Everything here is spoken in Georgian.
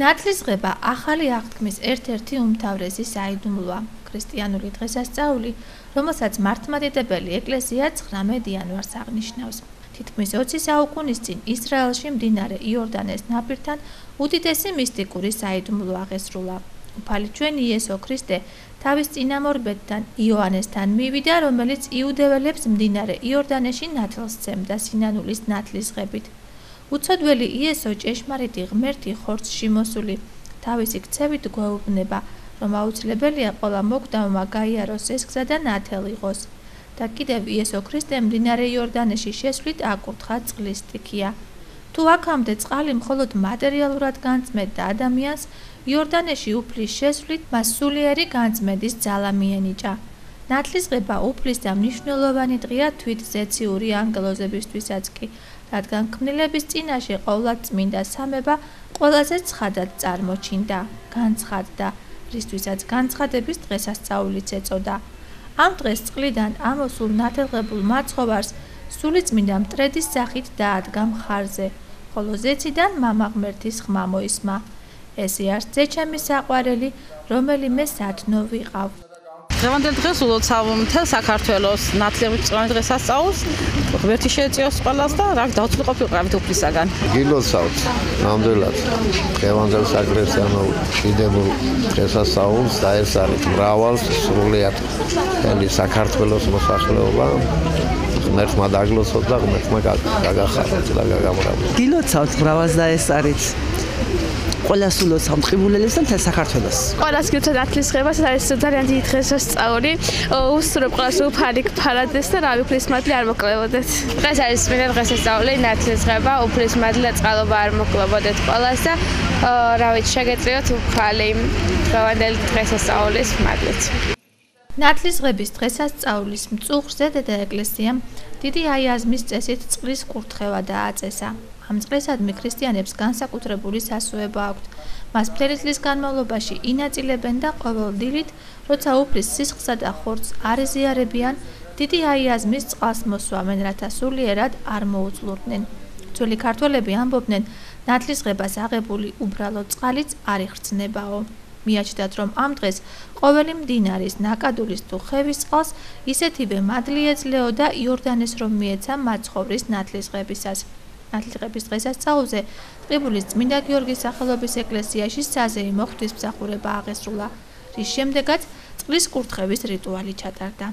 ნათლისღება ახალი აღთქმის ერთ-ერთი უმთავრესი საიდუმლოა. ქრისტიანული დღესასწაული, რომელსაც მართლმადიდებელი ეკლესია 19 იანვარს აღნიშნავს. თითქმის 20 საუკუნის წინ ისრაელში მდინარე იორდანეს ნაპირთან უდიდესი მისტიკური საიდუმლო აღესრულა. უფალი ჩვენი იესო ქრისტე თავის წინამორბედთან იოანესთან მივიდა, რომელიც იუდეველებს მდინარე იორდანეში ნათლს სცემდა სინანულის ნათლისღებით. უცოდველი იესო ჭეშმარიტი ღმერთი ხორცში მოსული თავისი ქცევით გვეუბნება რომ აუცილებელია ყველა მოკდავმა გაიაროს ეს გზა და ნათელიღოს და კიდევ იესო ქრისტე მდინარე იორდანეში შესვლით აკურთხა წყლის სტიქია. თუ აქამდე წყალი მხოლოდ მატერიალურად განწმენდა ადამიანს იორდანეში უფლის შესვლით მას სულიერი განწმენდის ძალა მიენიჭა ნათლისღება უფლის და მნიშვნელოვანი დღეა თვით ზეციური ანგელოზებისთვისაც კი, რადგან ქმნილების წინაშე ყოვლად წმინდა სამება ყველაზე ცხადად წარმოჩინდა, განცხადდა, რისთვისაც განცხადების დღესასწაულიც ეწოდა. ამ დღეს წყლიდან ამოსულ ნათელღებულ მაცხოვარს სული წმინდა მტრედის სახით დაადგა მხარზე, ხოლო ზეციდან მამაღმერთის ხმა მოისმა. ესე არის ზეჩემი საყვარელი, რომელიმე სათნო ვიყავ. დღევანდელ დღეს ულოცავ მთელ საქართველოს ნათლების წვენი დღესასწაულს ღმერთი შეეწიოს ყველას და რა დავწული ყოფილიყავით უფლისაგან. გილოცავთ ნამდვილად. დღევანდელ საგრესიანო დიდებულ დღესასწაულს და ეს არის მრავალ სრულიად მთელი საქართველოს მოსახლეობა. ღმერთმა დაგლოცოთ და ღმერთმა გაგახაროთ და გაგამრავოთ გილოცავთ მრავალს და ეს არის ყველას ულოს სამყიბულელებს და მთელ საქართველოს. ყველას გიოცად ათლისღებას არის ძალიან დიდი დღესასწაული. უსურვებ ყველას უფალი ფარადეს და რავი უფლის მადლი არ მოკლევოდეთ. დღეს არის წმინდა დღესასწაული, ნათლისღება, უფლის მადლი და წყალობა არ მოკლევოდეთ ყველას და რავი შეგეწიოთ უფალი დღევანდელი დღესასწაულის მადლით. ნათლისღების დღესასწაულის მწუხრზე და ეკლესიამ დიდი აიაზმის წესით წყლის კურთხევა დააწესა. ამ წესადმი ქრისტიანებს განსაკუთრებული სასუება აქვთ. მას ფერისლის განმავლობაში ინაწილებენ და ყოველ დილით, როცა უფლის სისხლსა და ხორცს არეზიარებიან, დიდი აიაზმის წყალს მოსვამენ, რათა სულიერად არ მოუწლურდნენ. ძველი ქართველები ამბობდნენ, ნათლისღებას აღებული უბრალო წყალიც არ იხრცნებაო. მიაჩნდათ, რომ ამ დღეს ყოველი მდინარის, ნაკადულის თუ ხევის წყალს ისეთივე მადლი ეძლეო და იორდანეს რომ მიეცა მაცხოვრის ნათლისღებისას. ნათლიღების დღესასწაულზე ტყიბულის წმინდა გიორგის სახელობის ეკლესიაში საზეიმო ღვთისმსახურება აღესრულა, რის შემდეგაც წყლის კურთხევის რიტუალი ჩატარდა.